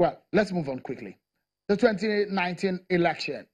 Well, let's move on quickly. The 2019 election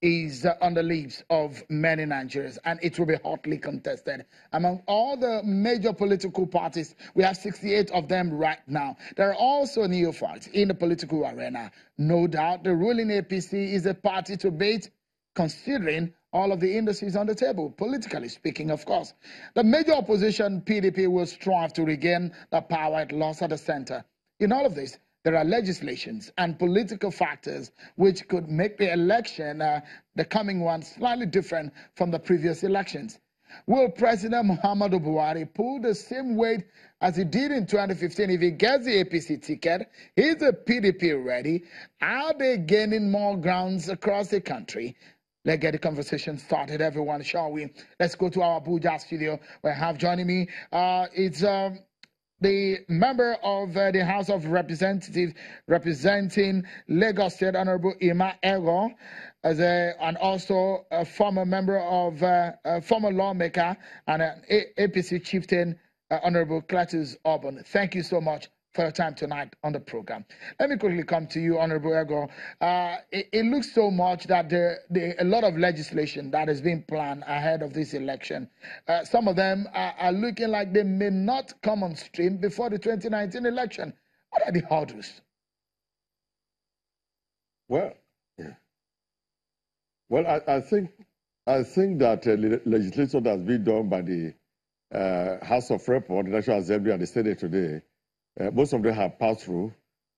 is uh, on the lips of many Nigerians, and it will be hotly contested. Among all the major political parties, we have 68 of them right now. There are also neophytes in the political arena. No doubt the ruling APC is a party to beat, considering all of the industries on the table, politically speaking, of course. The major opposition, PDP, will strive to regain the power it lost at the center. In all of this, there are legislations and political factors which could make the election, uh, the coming one, slightly different from the previous elections. Will President Muhammadu Buhari pull the same weight as he did in 2015 if he gets the APC ticket? Is the PDP ready? Are they gaining more grounds across the country? Let's get the conversation started, everyone, shall we? Let's go to our Abuja studio. We have joining me. Uh, it's um, the member of uh, the House of Representatives representing Lagos State, Honorable Emma Egoh, as a, and also a former member of uh, a former lawmaker and an APC chieftain, uh, Honorable Cletus Obun. Thank you so much for your time tonight on the program. Let me quickly come to you, Honorable Egoh. Uh, it, it, looks so much that there, there a lot of legislation that is being planned ahead of this election. Uh, some of them are, are, looking like they may not come on stream before the 2019 election. What are the hurdles? Well, well, I, I think I think that uh, legislation that's been done by the uh, House of Rep, the National Assembly, and the Senate today uh, most of them have passed through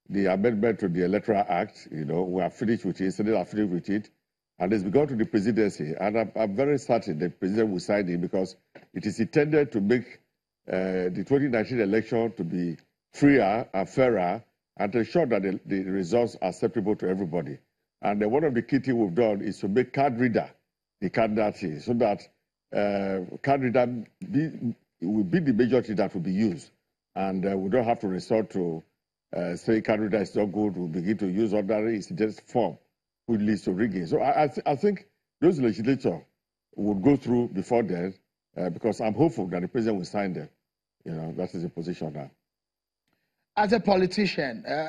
the amendment to the Electoral Act. You know, we are finished with it, Senate are finished with it, and it's begun to the presidency. And I'm, I'm, very certain the president will sign it because it is intended to make uh, the 2019 election to be freer and fairer and to ensure that the, the results are acceptable to everybody. And uh, one of the key things we've done is to make card reader the candidate so that uh, card reader be, will be the majority that will be used and uh, we don't have to resort to uh, say Canada is not good. We begin to use other incident form, which leads to rigging. So I, I, th I think those legislature would go through before then, uh, because I'm hopeful that the president will sign them. You know, that is the position now. As a politician, uh,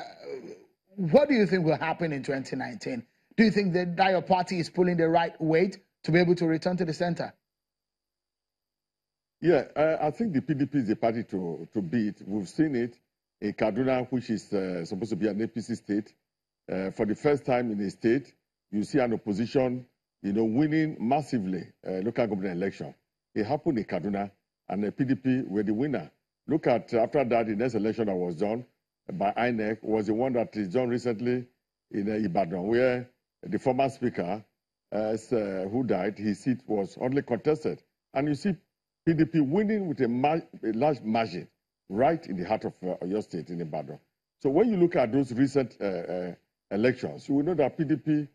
what do you think will happen in 2019? Do you think that your party is pulling the right weight to be able to return to the center? Yeah, I, I think the PDP is the party to, to beat. We've seen it in Kaduna, which is uh, supposed to be an APC state. Uh, for the first time in the state, you see an opposition, you know, winning massively uh, local government election. It happened in Kaduna, and the PDP were the winner. Look at after that, the next election that was done by INEC was the one that is done recently in uh, Ibadan, where the former speaker, uh, who died, his seat was only contested. And you see PDP winning with a, a large margin right in the heart of uh, your state in Ibadan. So when you look at those recent uh, uh, elections, you will know that PDP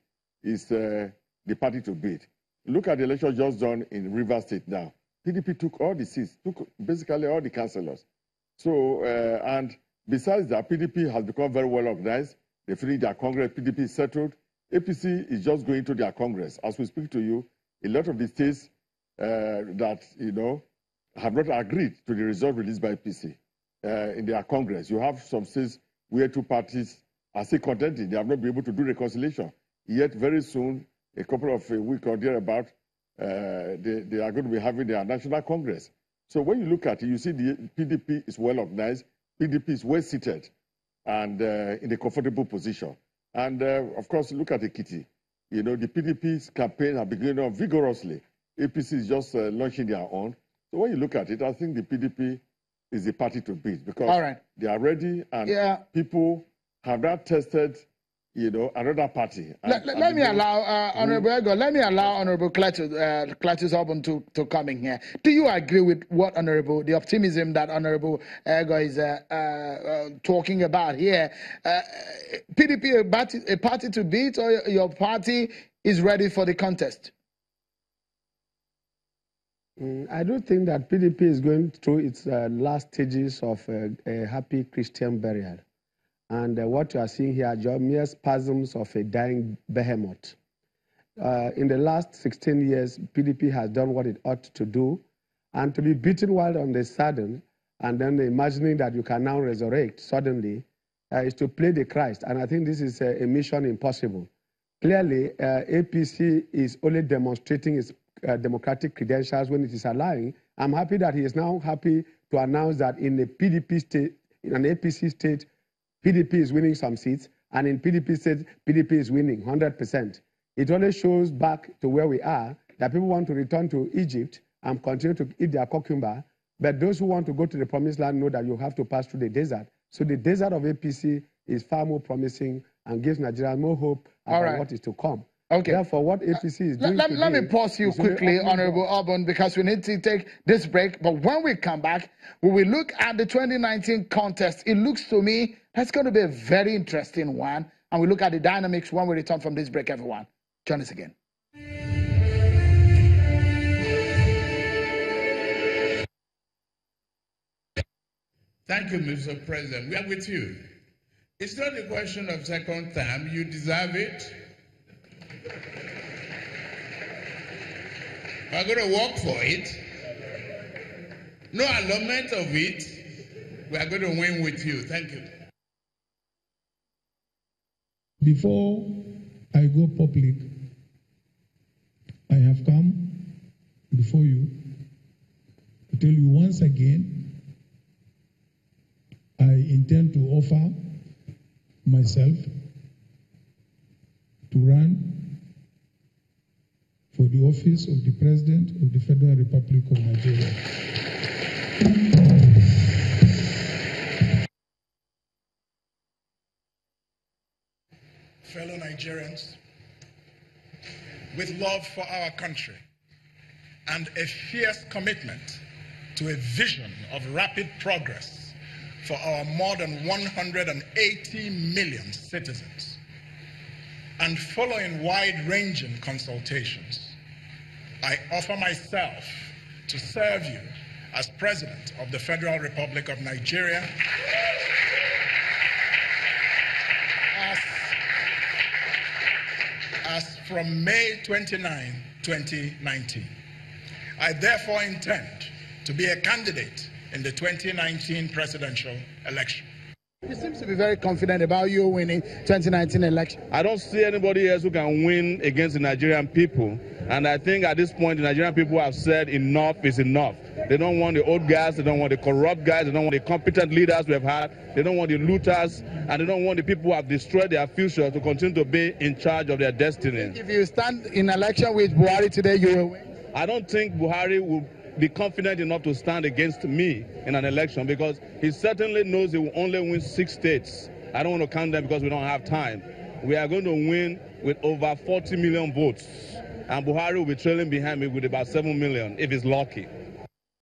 is uh, the party to beat. Look at the election just done in River State now. PDP took all the seats, took basically all the councillors. So, uh, and besides that, PDP has become very well organized. They finished their Congress, PDP settled. APC is just going to their Congress. As we speak to you, a lot of the states that, you know, have not agreed to the result released by PC uh, in their Congress. You have some states where two parties are still contending. They have not been able to do reconciliation. Yet very soon, a couple of a week or thereabout, uh, they, they are going to be having their national congress. So when you look at it, you see the PDP is well organized, PDP is well seated and uh, in a comfortable position. And uh, of course, look at the kitty. You know, the PDP's campaign has begun vigorously. APC is just uh, launching their own. So when you look at it, I think the PDP is the party to beat because they are ready and yeah. people have not tested you know, another party. And, let, me allow uh, Honorable Egoh, let me allow Honorable Cletus, uh, Obun to, to come in here. Do you agree with what Honorable, the optimism that Honorable Egoh is uh, uh, uh talking about here? Uh, PDP a party, a party to beat or your party is ready for the contest? Mm, I do think that PDP is going through its uh, last stages of a, a happy Christian burial. And uh, what you are seeing here are mere spasms of a dying behemoth. Uh, in the last 16 years, PDP has done what it ought to do. And to be beaten while on the sudden, and then imagining that you can now resurrect suddenly, uh, is to play the Christ, and I think this is a, a mission impossible. Clearly, uh, APC is only demonstrating its uh, democratic credentials when it is allowing. I'm happy that he is now happy to announce that in the PDP state, in an APC state, PDP is winning some seats, and in PDP state, PDP is winning 100%. It only shows back to where we are that people want to return to Egypt and continue to eat their cucumber, but those who want to go to the promised land know that you have to pass through the desert. So the desert of APC is far more promising and gives Nigerians more hope about right. what is to come. Okay. Therefore, what APC is doing let, let me pause you quickly, Honorable Obun, because we need to take this break. But when we come back, when we look at the 2019 contest, it looks to me that's going to be a very interesting one. And we look at the dynamics when we return from this break, everyone. Join us again. Thank you, Mr. President. We are with you. It's not a question of second term. You deserve it. We're going to work for it. No allotment of it. We are going to win with you. Thank you. Before I go public, I have come before you to tell you once again I intend to offer myself to run the office of the President of the Federal Republic of Nigeria. Fellow Nigerians, with love for our country and a fierce commitment to a vision of rapid progress for our more than 180 million citizens. And following wide ranging consultations, I offer myself to serve you as President of the Federal Republic of Nigeria. As, as from May 29, 2019. I therefore intend to be a candidate in the 2019 presidential election. He seems to be very confident about you winning 2019 election. I don't see anybody else who can win against the Nigerian people. And I think at this point, the Nigerian people have said enough is enough. They don't want the old guys, they don't want the corrupt guys, they don't want the competent leaders we have had, they don't want the looters, and they don't want the people who have destroyed their future to continue to be in charge of their destiny. If you stand in election with Buhari today, you will win. I don't think Buhari will be confident enough to stand against me in an election because he certainly knows he will only win six states. I don't want to count them because we don't have time. We are going to win with over 40 million votes. And Buhari will be trailing behind me with about 7 million if he's lucky.